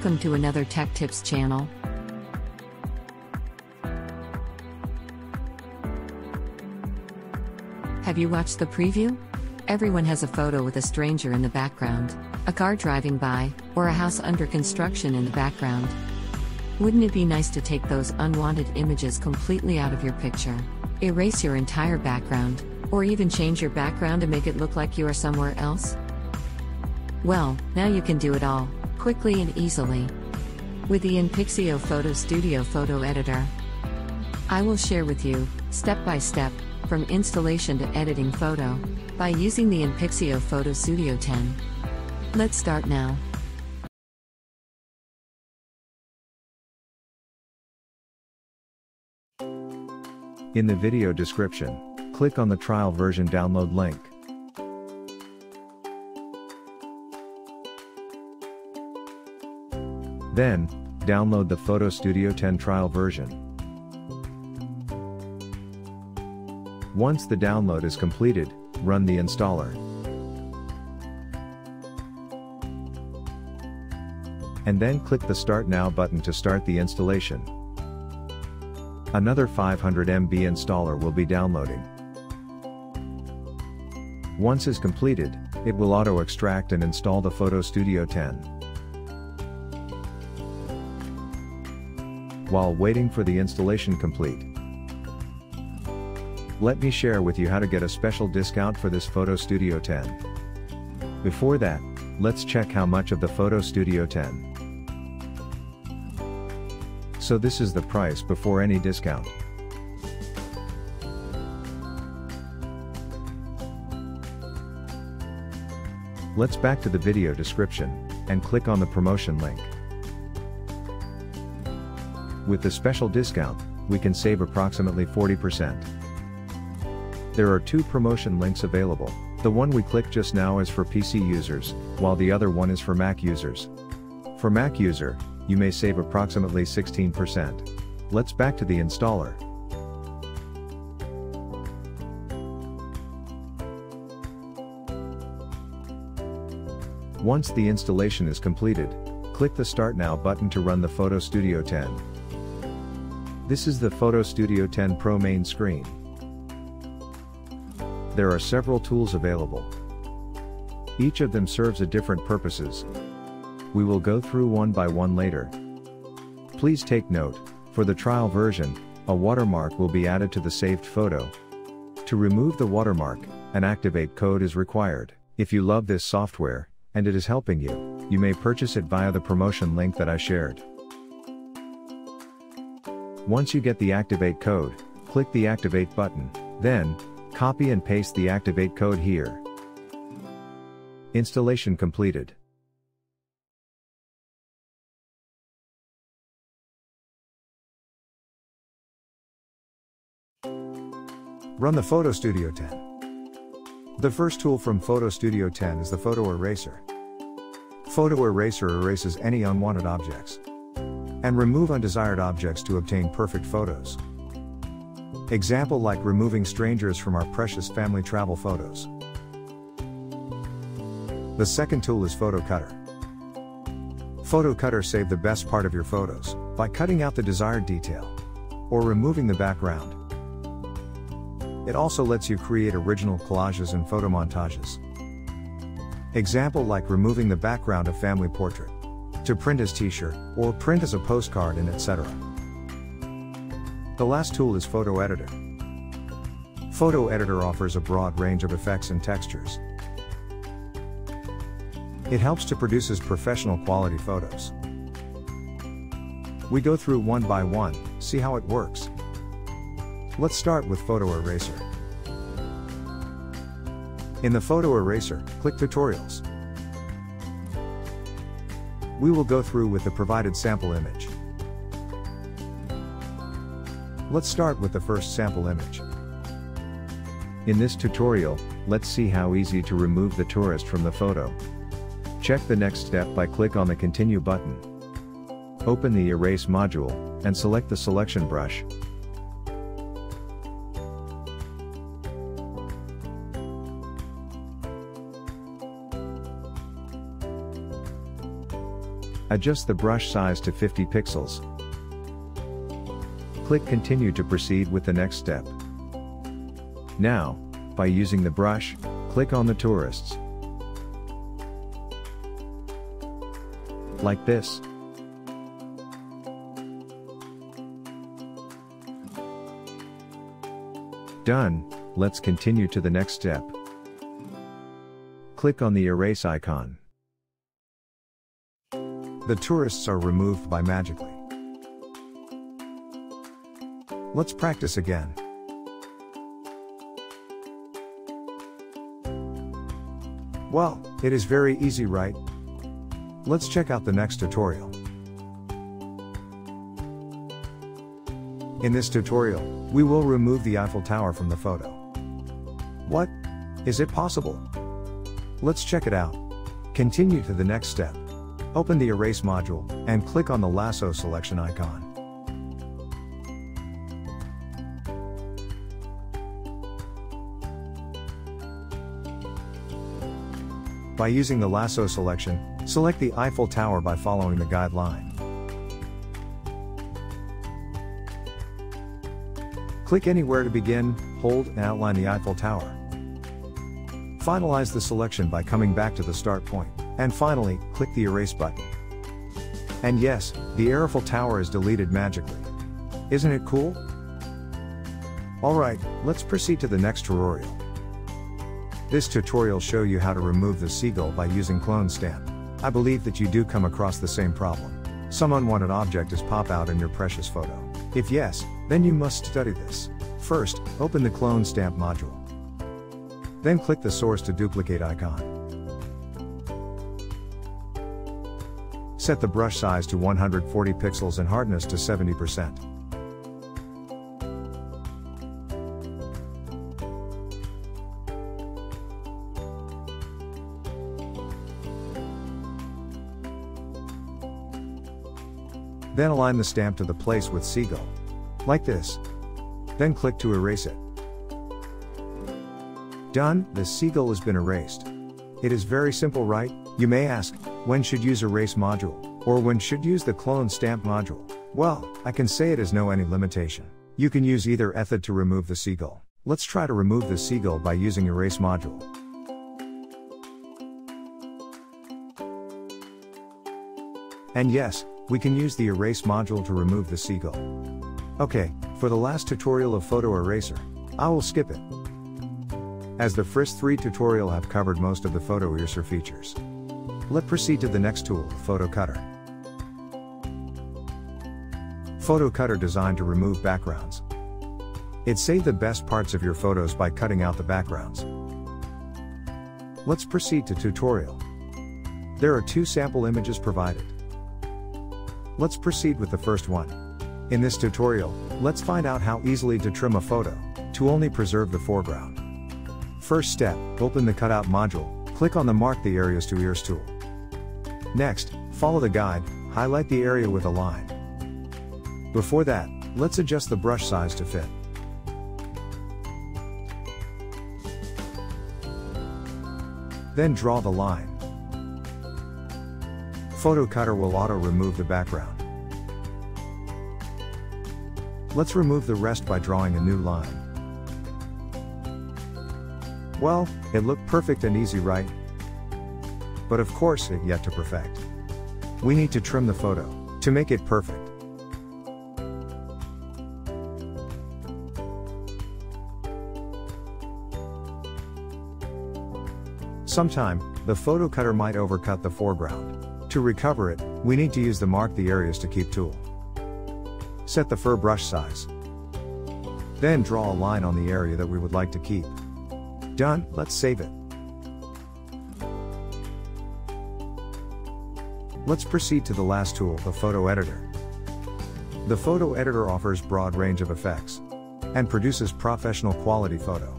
Welcome to another Tech Tips channel. Have you watched the preview? Everyone has a photo with a stranger in the background, a car driving by, or a house under construction in the background. Wouldn't it be nice to take those unwanted images completely out of your picture? Erase your entire background, or even change your background to make it look like you are somewhere else? Well, now you can do it all, quickly and easily. With the InPixio Photo Studio Photo Editor. I will share with you, step by step, from installation to editing photo, by using the InPixio Photo Studio 10. Let's start now. In the video description, click on the trial version download link. Then, download the Photo Studio 10 trial version. Once the download is completed, run the installer. And then click the Start Now button to start the installation. Another 500 MB installer will be downloading. Once is completed, it will auto extract and install the Photo Studio 10. While waiting for the installation complete, let me share with you how to get a special discount for this Photo Studio 10. Before that, let's check how much of the Photo Studio 10. So this is the price before any discount. Let's back to the video description, and click on the promotion link. With the special discount, we can save approximately 40%. There are two promotion links available. The one we clicked just now is for PC users, while the other one is for Mac users. For Mac user, you may save approximately 16%. Let's back to the installer. Once the installation is completed, click the Start Now button to run the Photo Studio 10. This is the Photo Studio 10 Pro main screen. There are several tools available. Each of them serves a different purposes. We will go through one by one later. Please take note, for the trial version, a watermark will be added to the saved photo. To remove the watermark, an activate code is required. If you love this software, and it is helping you, you may purchase it via the promotion link that I shared. Once you get the activate code, click the activate button, then, copy and paste the activate code here. Installation completed. Run the Photo Studio 10. The first tool from Photo Studio 10 is the Photo Eraser. Photo Eraser erases any unwanted objects and remove undesired objects to obtain perfect photos. Example like removing strangers from our precious family travel photos. The second tool is Photo Cutter. Photo Cutter save the best part of your photos by cutting out the desired detail or removing the background. It also lets you create original collages and photo montages. Example like removing the background of family portrait to print as t-shirt or print as a postcard and etc. The last tool is Photo Editor. Photo Editor offers a broad range of effects and textures. It helps to produce professional quality photos. We go through one by one, see how it works. Let's start with Photo Eraser. In the Photo Eraser, click Tutorials. We will go through with the provided sample image. Let's start with the first sample image. In this tutorial, let's see how easy to remove the tourist from the photo. Check the next step by click on the Continue button. Open the Erase module, and select the selection brush, Adjust the brush size to 50 pixels. Click continue to proceed with the next step. Now, by using the brush, click on the tourists. Like this. Done, let's continue to the next step. Click on the erase icon. The tourists are removed by magically. Let's practice again. Well, it is very easy right? Let's check out the next tutorial. In this tutorial, we will remove the Eiffel Tower from the photo. What? Is it possible? Let's check it out. Continue to the next step. Open the Erase module, and click on the lasso selection icon. By using the lasso selection, select the Eiffel Tower by following the guideline. Click anywhere to begin, hold, and outline the Eiffel Tower. Finalize the selection by coming back to the start point, and finally, click the erase button. And yes, the Eiffel Tower is deleted magically. Isn't it cool? Alright, let's proceed to the next tutorial. This tutorial show you how to remove the seagull by using clone stamp. I believe that you do come across the same problem. Some unwanted object is pop out in your precious photo. If yes, then you must study this. First, open the clone stamp module. Then click the source to duplicate icon. Set the brush size to 140 pixels and hardness to 70%. Then align the stamp to the place with Seagull. Like this. Then click to erase it. Done, the seagull has been erased. It is very simple right? You may ask, when should use erase module? Or when should use the clone stamp module? Well, I can say it is no any limitation. You can use either method to remove the seagull. Let's try to remove the seagull by using erase module. And yes, we can use the erase module to remove the seagull. Okay, for the last tutorial of Photo Eraser, I will skip it. As the first three tutorial have covered most of the Photo Eraser features. Let's proceed to the next tool, Photo Cutter. Photo Cutter designed to remove backgrounds. It saved the best parts of your photos by cutting out the backgrounds. Let's proceed to tutorial. There are two sample images provided. Let's proceed with the first one. In this tutorial, let's find out how easily to trim a photo, to only preserve the foreground. First step, open the cutout module, click on the mark the areas to ears tool. Next, follow the guide, highlight the area with a line. Before that, let's adjust the brush size to fit. Then draw the line. Photo Cutter will auto remove the background. Let's remove the rest by drawing a new line. Well, it looked perfect and easy right? But of course it yet to perfect. We need to trim the photo, to make it perfect. Sometime, the photo cutter might overcut the foreground. To recover it, we need to use the mark the areas to keep tool. Set the fur brush size. Then draw a line on the area that we would like to keep. Done, let's save it. Let's proceed to the last tool, the photo editor. The photo editor offers broad range of effects and produces professional quality photo.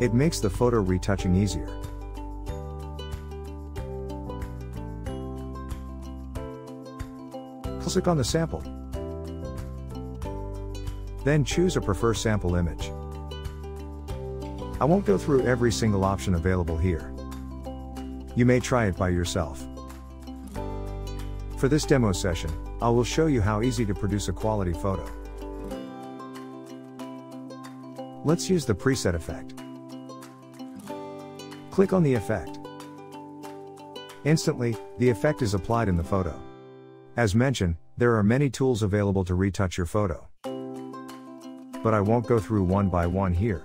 It makes the photo retouching easier. Click on the sample. Then choose a prefer sample image. I won't go through every single option available here. You may try it by yourself. For this demo session, I will show you how easy to produce a quality photo. Let's use the preset effect. Click on the effect. Instantly, the effect is applied in the photo. As mentioned, there are many tools available to retouch your photo. But I won't go through one by one here.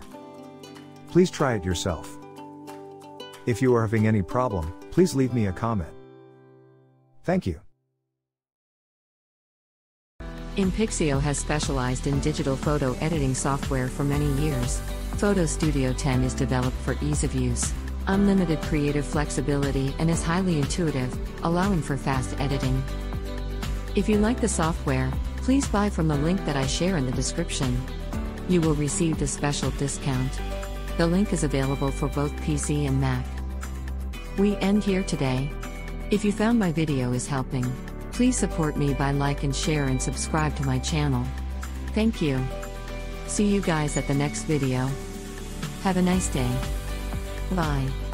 Please try it yourself. If you are having any problem, please leave me a comment. Thank you. InPixio has specialized in digital photo editing software for many years. Photo Studio 10 is developed for ease of use, unlimited creative flexibility, and is highly intuitive, allowing for fast editing. If you like the software, please buy from the link that I share in the description. You will receive a special discount. The link is available for both PC and Mac. We end here today. If you found my video is helping, please support me by like and share and subscribe to my channel. Thank you. See you guys at the next video. Have a nice day. Bye.